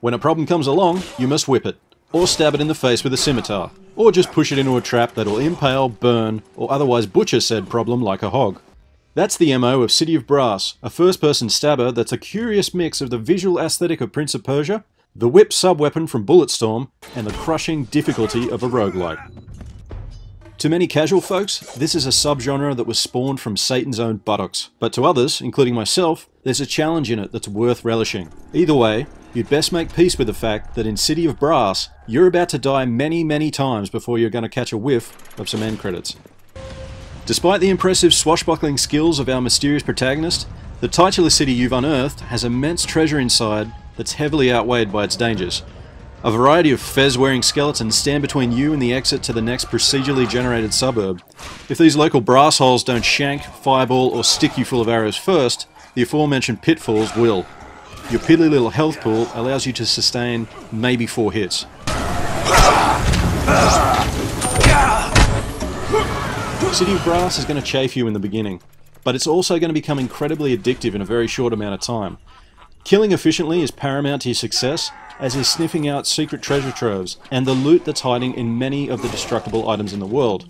When a problem comes along, you must whip it, or stab it in the face with a scimitar, or just push it into a trap that'll impale, burn, or otherwise butcher said problem like a hog. That's the MO of City of Brass, a first person stabber that's a curious mix of the visual aesthetic of Prince of Persia, the whip sub-weapon from Bulletstorm, and the crushing difficulty of a roguelike. To many casual folks, this is a subgenre that was spawned from Satan's own buttocks, but to others, including myself, there's a challenge in it that's worth relishing. Either way, you'd best make peace with the fact that in City of Brass, you're about to die many, many times before you're going to catch a whiff of some end credits. Despite the impressive swashbuckling skills of our mysterious protagonist, the titular city you've unearthed has immense treasure inside that's heavily outweighed by its dangers. A variety of fez-wearing skeletons stand between you and the exit to the next procedurally generated suburb. If these local brass holes don't shank, fireball, or stick you full of arrows first, the aforementioned pitfalls will. Your piddly little health pool allows you to sustain maybe four hits. City of Brass is going to chafe you in the beginning, but it's also going to become incredibly addictive in a very short amount of time. Killing efficiently is paramount to your success, as is sniffing out secret treasure troves and the loot that's hiding in many of the destructible items in the world.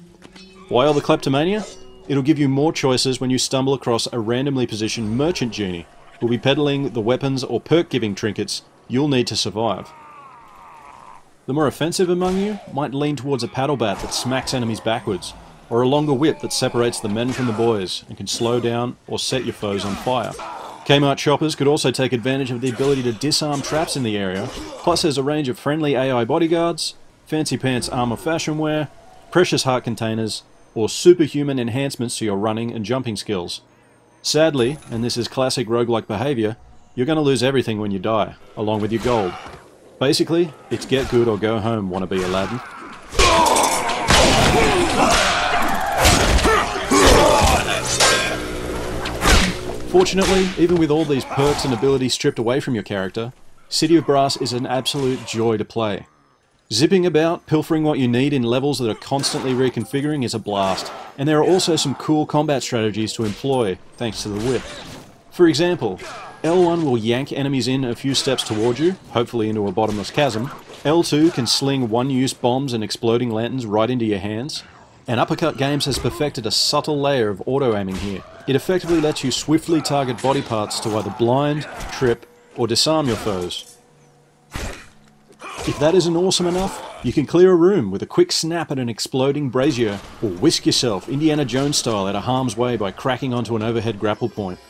Why all the kleptomania? It'll give you more choices when you stumble across a randomly positioned merchant genie who'll be peddling the weapons or perk-giving trinkets you'll need to survive. The more offensive among you might lean towards a paddle bat that smacks enemies backwards, or a longer whip that separates the men from the boys and can slow down or set your foes on fire. Kmart shoppers could also take advantage of the ability to disarm traps in the area, plus there's a range of friendly AI bodyguards, fancy pants armor fashion wear, precious heart containers, or superhuman enhancements to your running and jumping skills. Sadly, and this is classic roguelike behaviour, you're going to lose everything when you die, along with your gold. Basically, it's get good or go home, wannabe Aladdin. Fortunately, even with all these perks and abilities stripped away from your character, City of Brass is an absolute joy to play. Zipping about, pilfering what you need in levels that are constantly reconfiguring is a blast, and there are also some cool combat strategies to employ thanks to the whip. For example, L1 will yank enemies in a few steps toward you, hopefully into a bottomless chasm. L2 can sling one-use bombs and exploding lanterns right into your hands, and Uppercut Games has perfected a subtle layer of auto-aiming here. It effectively lets you swiftly target body parts to either blind, trip, or disarm your foes. If that isn't awesome enough, you can clear a room with a quick snap at an exploding brazier, or whisk yourself Indiana Jones style out of harm's way by cracking onto an overhead grapple point.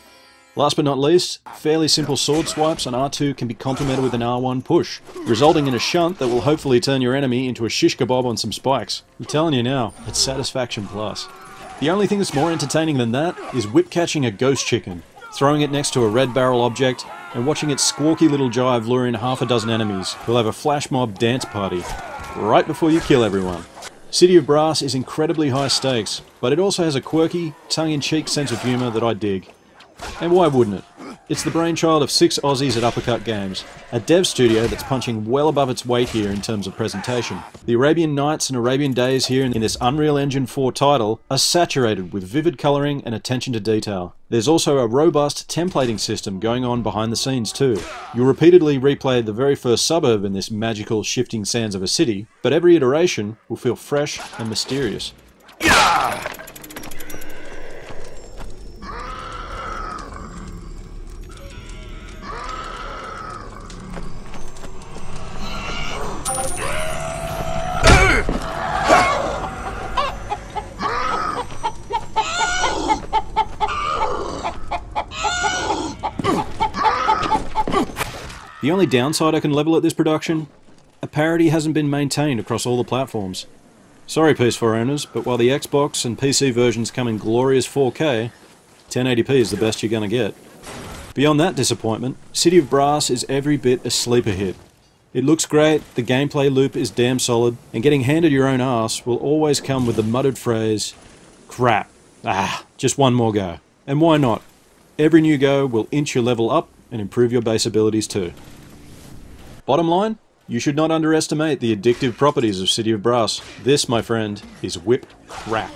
Last but not least, fairly simple sword swipes on R2 can be complemented with an R1 push, resulting in a shunt that will hopefully turn your enemy into a shish kebab on some spikes. I'm telling you now, it's satisfaction plus. The only thing that's more entertaining than that is whip catching a ghost chicken, throwing it next to a red barrel object, and watching its squawky little jive lure in half a dozen enemies who'll have a flash mob dance party, right before you kill everyone. City of Brass is incredibly high stakes, but it also has a quirky, tongue-in-cheek sense of humour that I dig. And why wouldn't it? It's the brainchild of six Aussies at Uppercut Games, a dev studio that's punching well above its weight here in terms of presentation. The Arabian Nights and Arabian Days here in this Unreal Engine 4 title are saturated with vivid colouring and attention to detail. There's also a robust templating system going on behind the scenes too. You'll repeatedly replay the very first suburb in this magical shifting sands of a city, but every iteration will feel fresh and mysterious. Yeah! The only downside I can level at this production? A parity hasn't been maintained across all the platforms. Sorry PS4 owners, but while the Xbox and PC versions come in glorious 4K, 1080p is the best you're gonna get. Beyond that disappointment, City of Brass is every bit a sleeper hit. It looks great, the gameplay loop is damn solid, and getting handed your own ass will always come with the muttered phrase, crap, ah, just one more go. And why not? Every new go will inch your level up and improve your base abilities too. Bottom line, you should not underestimate the addictive properties of City of Brass. This, my friend, is whip crack.